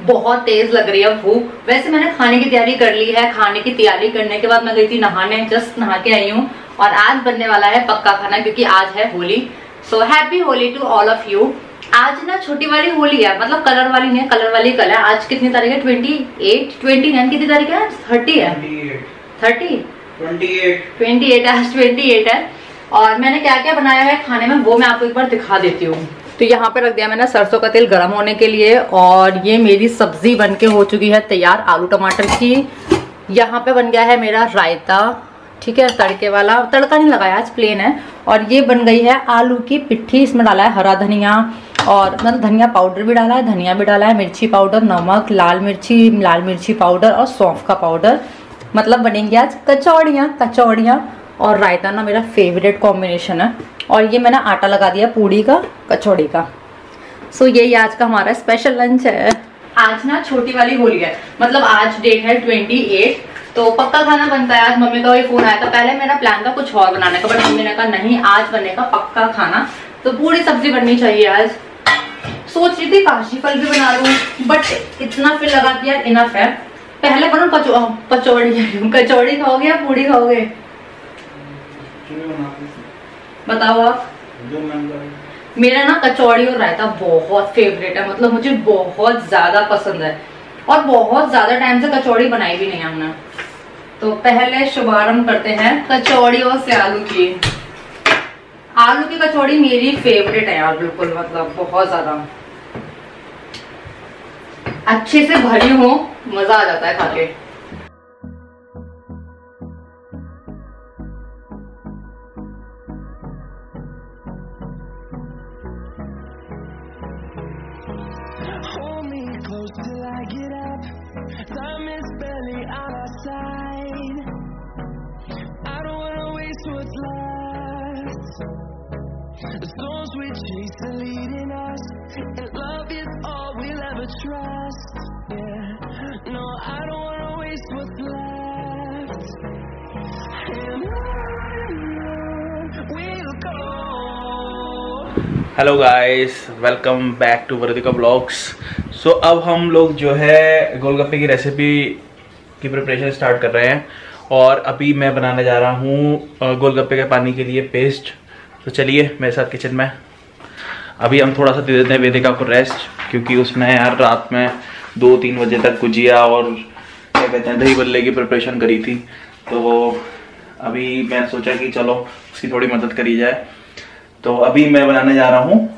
बहुत तेज लग रही है भूख वैसे मैंने खाने की तैयारी कर ली है खाने की तैयारी करने के बाद मैं गई थी नहाने जस्ट नहा के आई हूँ। और आज बनने वाला है पक्का खाना क्योंकि आज है Holi. So happy Holi to all of you आज ना छोटी वाली होली है मतलब कलर वाली नहीं है कलर वाली कल है। आज कितनी तारीख है? ट्वेंटी एट ट्वेंटी नाइन कितनी तारीख है? थर्टी है। थर्टी ट्वेंटी एट आज ट्वेंटी एट है। और मैंने क्या क्या बनाया है खाने में वो मैं आपको एक बार दिखा देती हूँ। तो यहाँ पे रख दिया मैंने सरसों का तेल गर्म होने के लिए और ये मेरी सब्ज़ी बन के हो चुकी है तैयार आलू टमाटर की। यहाँ पे बन गया है मेरा रायता, ठीक है, तड़के वाला। तड़का नहीं लगाया, आज प्लेन है। और ये बन गई है आलू की पिट्ठी, इसमें डाला है हरा धनिया और मतलब धनिया पाउडर भी डाला है, धनिया भी डाला है, मिर्ची पाउडर, नमक, लाल मिर्ची लाल मिर्ची पाउडर और सौंफ का पाउडर। मतलब बनेंगी आज कचौड़ियाँ कचौड़ियाँ और रायता ना मेरा फेवरेट कॉम्बिनेशन है। और ये मैंने आटा लगा दिया पूड़ी का कचौड़ी का। सो so, यही आज का हमारा स्पेशल लंच है। आज ना छोटी वाली होली है। मतलब आज डेट है ट्वेंटी एट तो पक्का खाना बनता है आज मम्मी का वही फ़ोन आया था। पहले मेरा प्लान था कुछ और बनाने का बट मम्मी ने कहा नहीं आज बनेगा पक्का खाना। तो पूरी सब्ज़ी बननी चाहिए आज। सोच रही थी काशी फल भी बना लू बट इतना फिर लगा यार इनफ है। पहले बनो पचौड़ी कचौड़ी खाओगे या पूड़ी खाओगे? बताओ आप। मेरा ना कचौड़ी और रायता बहुत फेवरेट है मतलब मुझे बहुत ज़्यादा पसंद है। और बहुत ज़्यादा टाइम से कचौड़ी बनाई भी नहीं हमने। तो पहले शुभारंभ करते हैं कचौड़ियों से आलू की। आलू की कचौड़ी मेरी फेवरेट है यार बिल्कुल मतलब बहुत ज़्यादा। अच्छे से भरी हो मज़ा आ जाता है खाके। The storms we chase are leading us, and love is all we'll ever trust. Yeah, no, I don't wanna waste what's left. And on we'll go. Hello guys welcome back to Vardika blogs so अब हम लोग जो है गोलगप्पे की recipe की preparation start कर रहे हैं। और अभी मैं बनाने जा रहा हूँ गोलगप्पे के पानी के लिए पेस्ट तो चलिए, मेरे साथ किचन में। अभी हम थोड़ा सा दे देते हैं वेदिका को रेस्ट क्योंकि उसने यार रात में दो तीन बजे तक गुजिया और क्या कहते हैं, दही बल्ले की प्रिपरेशन करी थी। तो अभी मैं सोचा कि चलो, उसकी थोड़ी मदद करी जाए। तो अभी मैं बनाने जा रहा हूँ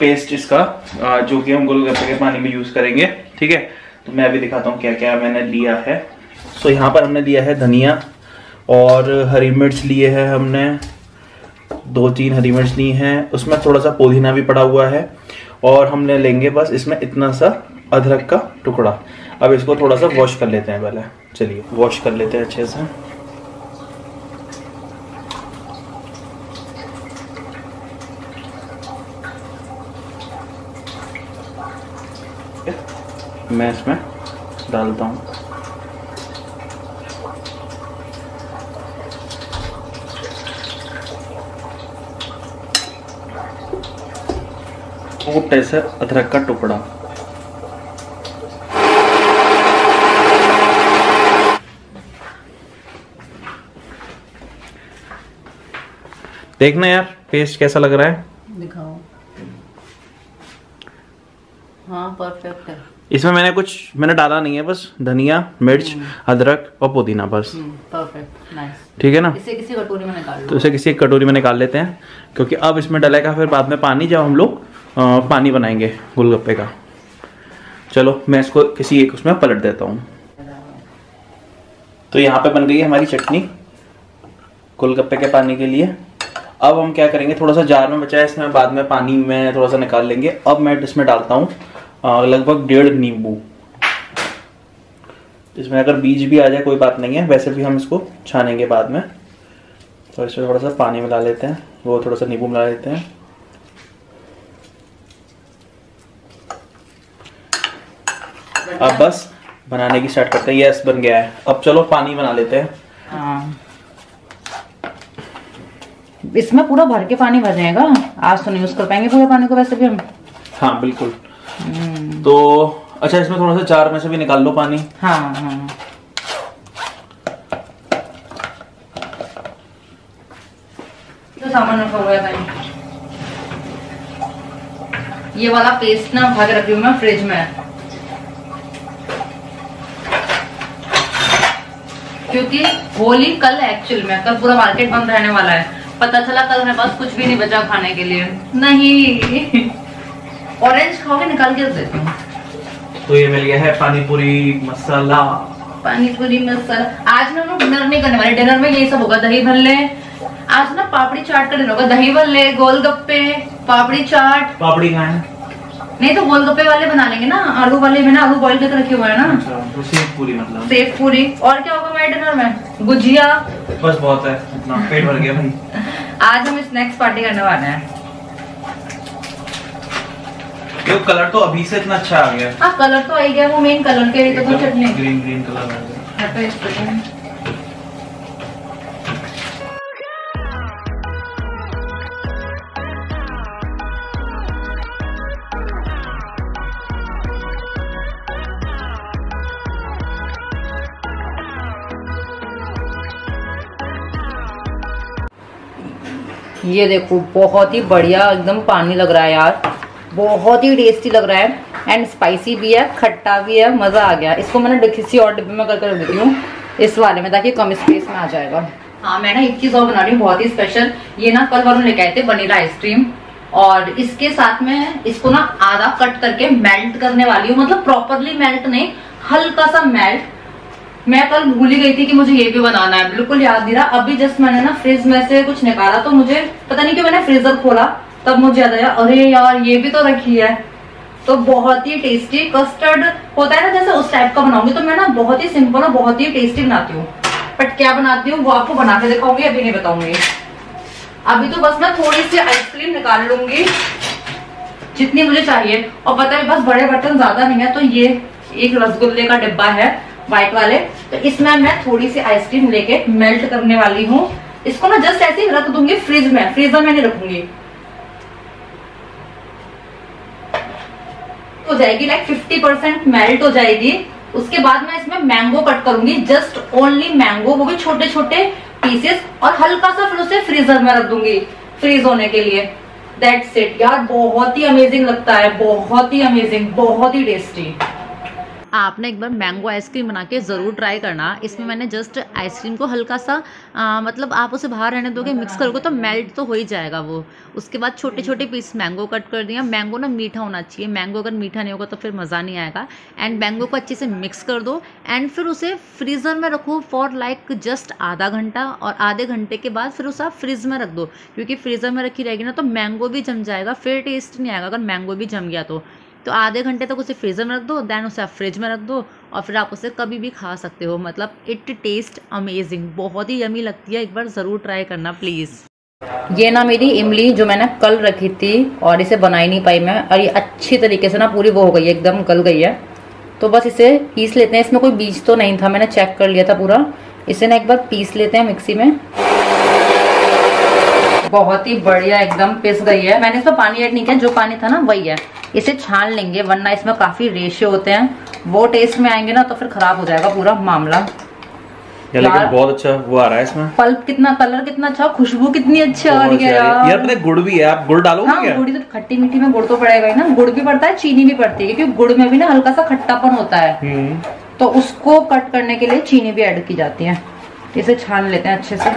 पेस्ट इसका जो कि हम गोलगप्पे के पानी में यूज़ करेंगे, ठीक है? तो मैं अभी दिखाता हूँ क्या क्या मैंने लिया है। सो यहाँ पर हमने लिया है धनिया और हरी मिर्च लिए है हमने। दो तीन हरी मिर्च ली हैं। उसमें थोड़ा सा पुदीना भी पड़ा हुआ है और हमने लेंगे बस इसमें इतना सा अदरक का टुकड़ा। अब इसको थोड़ा सा वॉश कर लेते हैं पहले। चलिए वॉश कर लेते हैं अच्छे से। मैं इसमें डालता हूँ। छोटे से अदरक का टुकड़ा। देखना यार पेस्ट कैसा लग रहा है दिखाओ हाँ परफेक्ट है इसमें मैंने कुछ मैंने डाला नहीं है बस धनिया मिर्च हम्म। अदरक और पुदीना बस। ठीक है ना? इसे किसी कटोरी में निकाल तो इसे किसी एक कटोरी में निकाल लेते हैं क्योंकि अब इसमें डलेगा फिर बाद में पानी जब हम लोग पानी बनाएँगे गोलगप्पे का। चलो मैं इसको किसी एक उसमें पलट देता हूँ। तो यहाँ पे बन गई है हमारी चटनी गोलगप्पे के पानी के लिए। अब हम क्या करेंगे थोड़ा सा जार में बचा है इसमें बाद में पानी में थोड़ा सा निकाल लेंगे। अब मैं इसमें डालता हूँ लगभग डेढ़ नींबू। इसमें अगर बीज भी आ जाए कोई बात नहीं है। वैसे भी हम इसको छानेंगे बाद में। तो इसमें थोड़ा सा पानी मिला लेते हैं। वो थोड़ा सा नींबू मिला लेते हैं। अब बस बनाने की स्टार्ट करते हैं। यस बन गया है। अब चलो पानी बना लेते हैं। हाँ। इसमें पूरा भर के पानी भर जाएगा? आज तो नहीं यूज़ कर पाएँगे पूरे पानी को वैसे भी हम? हाँ बिल्कुल। तो अच्छा इसमें थोड़ा सा चार में से भी निकाल लो पानी। हाँ हाँ। तो सामान रखा हुआ है ये वाला पेस्ट ना उठा के रखी हूँ मैं फ्रिज में। क्योंकि होली कल एक्चुअल में कल पूरा मार्केट बंद रहने वाला है। पता चला कल मेरे पास कुछ भी नहीं बचा खाने के लिए। नहीं। ऑरेंज खाओगे निकाल के देती हूँ। तो ये मिल गया है पानी पूरी मसाला। पानी पूरी मसाला। आज ना हम लोग डिनर नहीं करने वाले। डिनर में यही सब होगा दही भल्ले आज ना पापड़ी चाट का डिनर होगा। दही भल्ले गोलगप्पे पापड़ी चाट। पापड़ी खाए नहीं तो गोलगप्पे वाले बना लेंगे ना। आलू वाले में ना आलू बॉइल करके रखे हुए हैं ना। अच्छा तो सेव पूरी मतलब। सेव पूरी। और क्या होगा मेरे डिनर में? गुजिया। बस बहुत है इतना पेट भर गया भाई। आज हम स्नैक्स पार्टी करने वाले हैं। ये कलर तो अभी से इतना अच्छा आ गया। हाँ कलर तो आ ही गया वो मेन कलर के लिए तो कोई चटनी ग्रीन ग्रीन कलर आ गया। पे तुम। ये देखो बहुत ही बढ़िया एकदम पानी लग रहा है यार। बहुत ही टेस्टी लग रहा है। एंड स्पाइसी भी है, खट्टा भी है, मज़ा आ गया। इसको मैंने किसी और डिब्बे में करके रख देती हूँ, इस वाले में, ताकि कम स्पेस में आ जाएगा। हाँ मैं ना एक चीज़ और बना रही हूँ, बहुत ही स्पेशल ये ना कल वरुण लेके आए थे वनीला आइसक्रीम और इसके साथ में इसको ना आधा कट करके मेल्ट करने वाली हूँ। मतलब प्रॉपरली मेल्ट नहीं हल्का सा मेल्ट मैं कल भूल गई थी कि मुझे ये भी बनाना है। बिल्कुल याद नहीं रहा। अभी जस्ट मैंने ना फ्रिज में से कुछ निकाला तो मुझे पता नहीं क्यों मैंने फ्रीजर खोला। तब मुझे याद आया, अरे यार, ये भी तो रखी है। तो बहुत ही टेस्टी कस्टर्ड होता है ना, जैसे उस टाइप का बनाऊँगी तो मैं ना बहुत ही सिंपल और बहुत ही टेस्टी बनाती हूँ। बट क्या बनाती हूँ, वो आपको बना के दिखाऊँगी, अभी नहीं बताऊँगी। अभी तो बस मैं थोड़ी सी आइसक्रीम निकाल लूँगी, जितनी मुझे चाहिए। और पता है, बस बड़े बर्तन ज़्यादा नहीं है तो ये एक रसगुल्ले का डिब्बा है व्हाइट वाले। तो इसमें मैं थोड़ी सी आइसक्रीम लेके मेल्ट करने वाली हूँ। इसको मैं जस्ट ऐसे रख दूँगी फ्रिज में। फ्रीजर में नहीं रखूँगी। हो जाएगी लाइक फिफ्टी परसेंट मेल्ट हो जाएगी। उसके बाद मैं इसमें मैंगो कट करूँगी जस्ट ओनली मैंगो वो भी छोटे छोटे पीसेस और हल्का सा फिर उसे फ्रीजर में रख दूँगी फ्रीज होने के लिए। दैट्स इट यार, बहुत ही अमेजिंग लगता है, बहुत ही अमेजिंग बहुत ही टेस्टी आप ना एक बार मैंगो आइसक्रीम बना के ज़रूर ट्राई करना। इसमें मैंने जस्ट आइसक्रीम को हल्का सा आ, मतलब आप उसे बाहर रहने दोगे मिक्स करोगे तो मेल्ट तो हो ही जाएगा वो। उसके बाद छोटे छोटे पीस मैंगो कट कर दिया। मैंगो ना मीठा होना चाहिए। मैंगो अगर मीठा नहीं होगा तो फिर मज़ा नहीं आएगा। एंड मैंगो को अच्छे से मिक्स कर दो। एंड फिर उसे फ्रीज़र में रखो फॉर लाइक जस्ट आधा घंटा। और आधे घंटे के बाद फिर उसे आप फ्रिज में रख दो। क्योंकि फ्रीज़र में रखी रहेगी ना तो मैंगो भी जम जाएगा। फिर टेस्ट नहीं आएगा। अगर मैंगो भी जम गया तो। तो आधे घंटे तक उसे फ्रीज़र में रख दो देन उसे आप फ्रिज में रख दो और फिर आप उसे कभी भी खा सकते हो। मतलब इट टेस्ट अमेजिंग बहुत ही यमी लगती है। एक बार ज़रूर ट्राई करना प्लीज़ ये ना मेरी इमली जो मैंने कल रखी थी और इसे बना ही नहीं पाई मैं, और ये अच्छी तरीके से ना पूरी वो हो गई है, एकदम गल गई है। तो बस इसे पीस लेते हैं। इसमें कोई बीज तो नहीं था, मैंने चेक कर लिया था पूरा। इसे ना एक बार पीस लेते हैं मिक्सी में। बहुत ही बढ़िया, एकदम पिस गई है। मैंने इसमें पानी ऐड नहीं किया, जो पानी था ना, वही है। इसे छान लेंगे वरना इसमें काफ़ी रेशे होते हैं। वो टेस्ट में आएँगे ना तो फिर खराब हो जाएगा पूरा मामला। लेकिन बहुत अच्छा वो आ रहा है इसमें। पल्प कितना कलर कितना अच्छा खुशबू कितनी अच्छी आ रही है यार यार। गुड़ भी है आप गुड़ डालोगे हाँ क्या? गुड़ी तो खट्टी मीठी में गुड़ तो पड़ेगा ही ना। गुड़ भी पड़ता है चीनी भी पड़ती है क्योंकि गुड़ में भी ना हल्का सा खट्टापन होता है। हम्म। तो उसको कट करने के लिए चीनी भी ऐड की जाती है। इसे छान लेते हैं अच्छे से।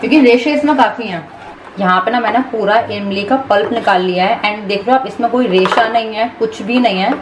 क्योंकि रेशे इसमें काफ़ी हैं। यहाँ पे ना मैंने पूरा इमली का पल्प निकाल लिया है। एंड देख लो आप, इसमें कोई रेशा नहीं है, कुछ भी नहीं है।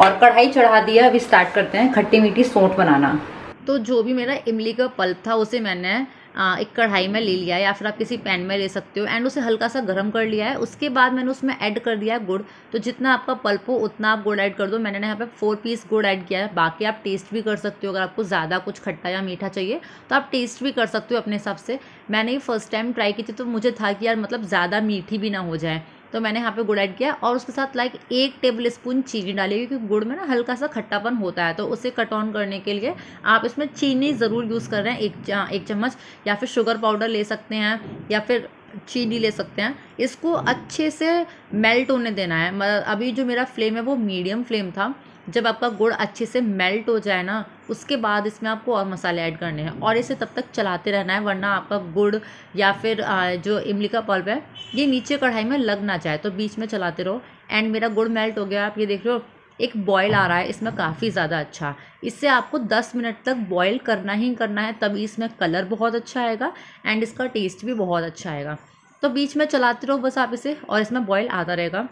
और कढ़ाई चढ़ा दिया अभी स्टार्ट करते हैं, खट्टी मीठी सोट बनाना। तो जो भी मेरा इमली का पल्प था, उसे मैंने एक कढ़ाई में ले लिया है या फिर आप किसी पैन में ले सकते हो। एंड उसे हल्का सा गर्म कर लिया है। उसके बाद मैंने उसमें ऐड कर दिया है गुड़। तो जितना आपका पल्प हो, उतना आप गुड़ ऐड कर दो। मैंने यहाँ पे फोर पीस गुड़ ऐड किया है। बाकी आप टेस्ट भी कर सकते हो। अगर आपको ज़्यादा कुछ खट्टा या मीठा चाहिए तो आप टेस्ट भी कर सकते हो अपने हिसाब से। मैंने ये फ़र्स्ट टाइम ट्राई की थी तो मुझे था कि यार मतलब ज़्यादा मीठी भी ना हो जाए। तो मैंने यहाँ पे गुड़ ऐड किया और उसके साथ लाइक एक टेबल स्पून चीनी डाली क्योंकि गुड़ में ना हल्का सा खट्टापन होता है तो उसे कट ऑन करने के लिए आप इसमें चीनी ज़रूर यूज़ कर रहे हैं, एक एक चम्मच, या फिर शुगर पाउडर ले सकते हैं, या फिर चीनी ले सकते हैं। इसको अच्छे से मेल्ट होने देना है। अभी जो मेरा फ्लेम है वो मीडियम फ्लेम था। जब आपका गुड़ अच्छे से मेल्ट हो जाए ना, उसके बाद इसमें आपको और मसाले ऐड करने हैं। और इसे तब तक चलाते रहना है, वरना आपका गुड़ या फिर जो इमली का पल्प है, ये नीचे कढ़ाई में लग ना जाए तो बीच में चलाते रहो। एंड मेरा गुड़ मेल्ट हो गया, आप ये देख रहे हो, एक बॉयल आ रहा है, इसमें काफ़ी ज़्यादा अच्छा। इससे आपको 10 मिनट तक बॉयल करना ही करना है, तभी इसमें कलर बहुत अच्छा आएगा एंड इसका टेस्ट भी बहुत अच्छा आएगा। तो बीच में चलाते रहो बस आप इसे, और इसमें बॉयल आता रहेगा।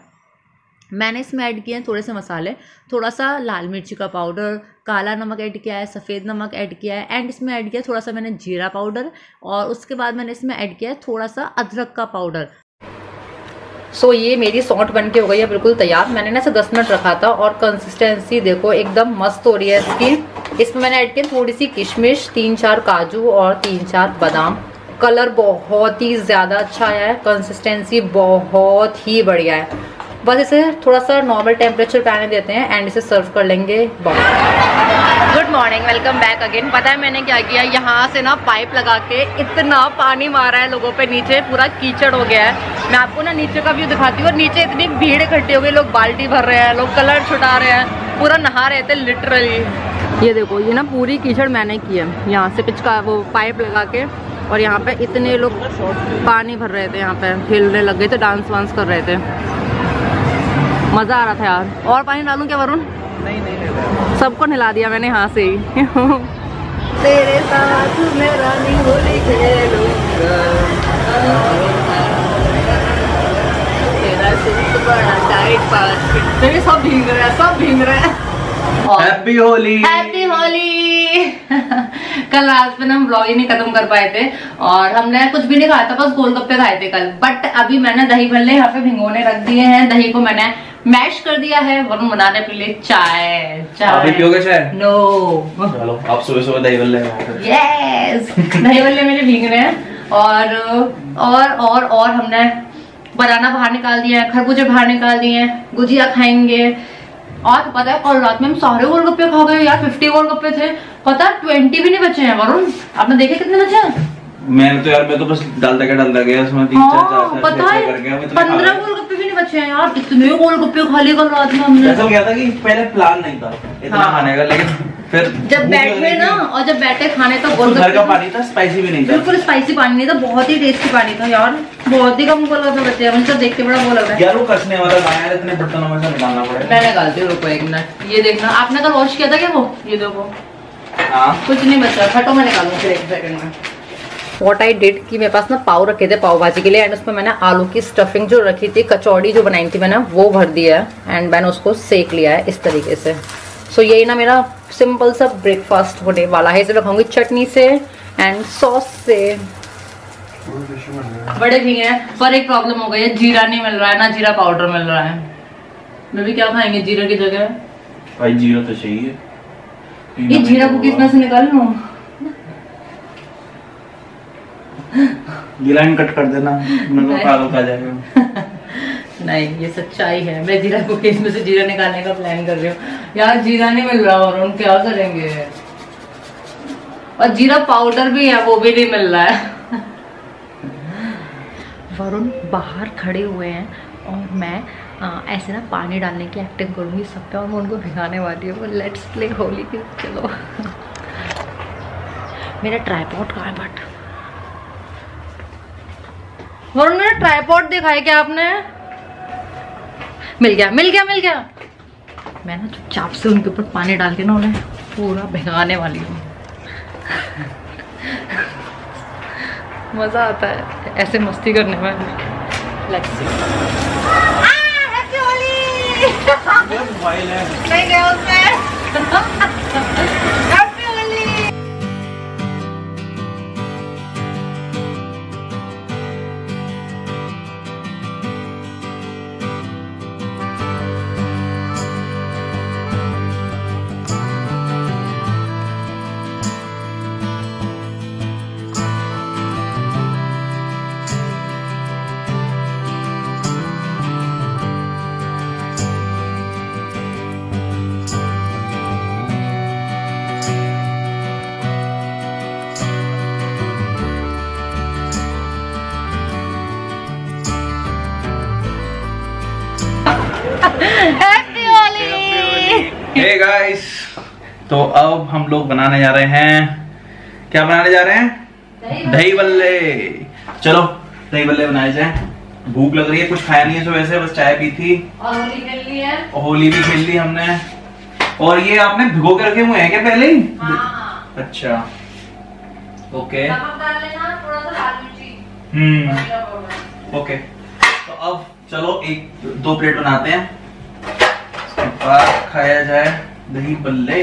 मैंने इसमें ऐड किए हैं थोड़े से मसाले थोड़ा सा लाल मिर्ची का पाउडर काला नमक ऐड किया है सफ़ेद नमक ऐड किया है एंड इसमें ऐड किया थोड़ा सा मैंने जीरा पाउडर और उसके बाद मैंने इसमें ऐड किया है थोड़ा सा अदरक का पाउडर। सो so, ये मेरी सौंठ बन के हो गई है बिल्कुल तैयार। मैंने ना इसे दस मिनट रखा था और कंसिस्टेंसी देखो एकदम मस्त हो रही है इसकी। इसमें मैंने ऐड किया थोड़ी सी किशमिश तीन चार काजू और तीन चार बादाम। कलर बहुत ही ज़्यादा अच्छा आया है कंसिस्टेंसी बहुत ही बढ़िया है। बस इसे थोड़ा सा नॉर्मल टेम्परेचर पे आने देते हैं एंड इसे सर्व कर लेंगे good morning welcome back again पता है मैंने क्या किया? यहाँ से ना पाइप लगा के इतना पानी मारा है लोगों पे नीचे पूरा कीचड़ हो गया है। मैं आपको ना नीचे का व्यू दिखाती हूँ और नीचे इतनी भीड़ इकट्ठी हो गई लोग बाल्टी भर रहे हैं लोग कलर छुटा रहे हैं पूरा नहा रहे थे लिटरली ये देखो ये ना पूरी कीचड़ मैंने की है। यहाँ से पिचका वो पाइप लगा के और यहाँ पे इतने लोग पानी भर रहे थे यहाँ पे खेलने लग गए थे डांस वांस कर रहे थे। मज़ा आ रहा था यार। और पानी डालूं क्या वरुण? नहीं नहीं सबको नहला दिया मैंने यहाँ से ही। तेरे साथ मैं रानी होली खेलूँगा तेरा बड़ा टाइट पास मेरे सब भीग रहे हैं सब भीग रहे हैं। हैप्पी होली हैप्पी होली कल रात में हम ब्लॉग ही नहीं खत्म कर पाए थे और हमने कुछ भी नहीं खाया था बस गोलगप्पे खाए थे कल। बट अभी मैंने दही भल्ले यहाँ पे भिंगोने रख दिए हैं। दही को मैंने मैश कर दिया है वरुण बनाने के लिए चाय चाय। अभी पियोगे चाय? नो चलो आप सुबह सुबह दही बल्ले यस दही भल्ले मेरे भीग रहे हैं। और और और और हमने बनाना बाहर निकाल दिया है खरबूजे बाहर निकाल दिए हैं गुजिया खाएँगे। और पता है कल रात में हम सारे गोलगप्पे खा गए यार फिफ्टी गोलगप्पे थे। पता है ट्वेंटी भी नहीं बचे हैं वरुण। आपने देखे कितने बचे हैं? मैंने तो यार मैं तो बस डालता क्या डालता गया उसमें तीन चार चार हाँ चार पता है छह कर गया मैं इतने खा पंद्रह गया। गोलगप्पे भी नहीं बचे हैं यार कितने गोलगप्पे खा लिए कल रात में हमने। ऐसा गया था कि पहले प्लान नहीं था इतना हाँ। खाने का लेकिन फिर जब बैठे ना और जब बैठे खाने तो घर का पानी था स्पाइसी भी नहीं था। बिल्कुल स्पाइसी पानी नहीं था बहुत ही टेस्टी पानी था यार बहुत ही कम गोलगप्पे बचे हैं मुझे तो देख के बड़ा वो लग। रहा है यार वो कसने वाला गाना है इतने बर्तनों में से निकालना पड़ेगा। मैं निकालती हूँ रुको एक मिनट ये देखना आपने कल वॉश किया था क्या वो? ये देखो। हाँ। कुछ नहीं बचा फटो मैं निकालूँ फिर एक सेकंड में। वॉट आई डिड कि मेरे पास ना पाव रखे थे पाव भाजी के लिए एंड उसमें मैंने आलू की स्टफिंग जो रखी थी कचौड़ी जो बनाई थी मैंने वो भर दिया है एंड मैंने उसको सेक लिया है इस तरीके से। सो so, यही ना मेरा सिंपल सा ब्रेकफास्ट होने वाला है। इसे मैं खाऊँगी चटनी से एंड सॉस से। बड़े भीगे हैं पर एक प्रॉब्लम हो गई है जीरा नहीं मिल रहा है ना जीरा पाउडर मिल रहा है। मैं भी क्या खाएँगे जीरा की जगह? भाई ज़ीरो तो चाहिए। ये जीरा को किसमें से निकाल? लूँ ये लाइन कट कर देना मैं तो कालो खा जाएगा। नहीं ये सच्चाई है। मैं जीरा को केस में से जीरा निकालने का प्लान कर रही हूँ। यार जीरा नहीं मिल रहा और हम क्या करेंगे? और जीरा पाउडर भी है वो भी नहीं मिल रहा है। वरुण बाहर खड़े हुए हैं और मैं आ, ऐसे ना पानी डालने की एक्टिंग करूँगी सब पे और मैं उनको भिगाने वाली हूँ। लेट्स प्ले होली की चलो। मेरा ट्राईपॉड कहाँ है बट वरुण मेरा ट्राईपॉड देखा है क्या आपने? मिल गया मिल गया मिल गया। मैं ना चुपचाप से उनके ऊपर पानी डाल के ना उन्हें पूरा भिगाने वाली हूँ। मज़ा आता है ऐसे मस्ती करने में। Let's see. आ, होली! नहीं गया उसमें। हैप्पी होली हे गाइस तो अब हम लोग बनाने जा रहे हैं क्या बनाने जा रहे हैं? दही बल्ले। चलो दही बल्ले बनाए जाए। भूख लग रही है कुछ खाया नहीं है जो वैसे बस चाय पी थी। और होली खेल ली है। होली भी खेल ली हमने। और ये आपने भिगो के रखे हुए हैं क्या पहले ही? हाँ। अच्छा। ओके हम्म। ओके तो अब चलो एक दो प्लेट बनाते हैं। खाया जाए दही बल्ले।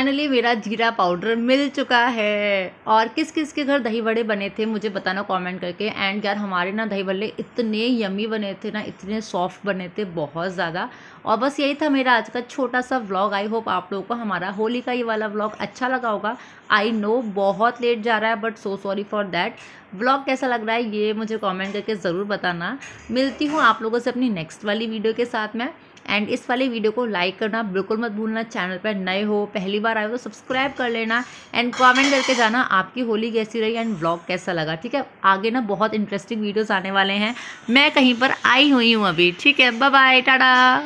फाइनली मेरा जीरा पाउडर मिल चुका है। और किस किस के घर दही बड़े बने थे, मुझे बताना कमेंट करके। एंड यार, हमारे ना दही बल्ले इतने यमी बने थे ना, इतने सॉफ्ट बने थे, बहुत ज़्यादा। और बस यही था मेरा आज का छोटा सा व्लॉग आई होप आप लोगों को हमारा होली का ये वाला व्लॉग अच्छा लगा होगा। आई नो बहुत लेट जा रहा है but so sorry for that vlog कैसा लग रहा है, ये मुझे कमेंट करके ज़रूर बताना। मिलती हूँ आप लोगों से अपनी नेक्स्ट वाली वीडियो के साथ में। एंड इस वाले वीडियो को लाइक करना बिल्कुल मत भूलना चैनल पर नए हो, पहली बार आए हो तो सब्सक्राइब कर लेना एंड कमेंट करके जाना आपकी होली कैसी रही एंड ब्लॉग कैसा लगा, ठीक है? आगे ना बहुत इंटरेस्टिंग वीडियोस आने वाले हैं। मैं कहीं पर आई हुई हूँ अभी, ठीक है? Bye bye tata.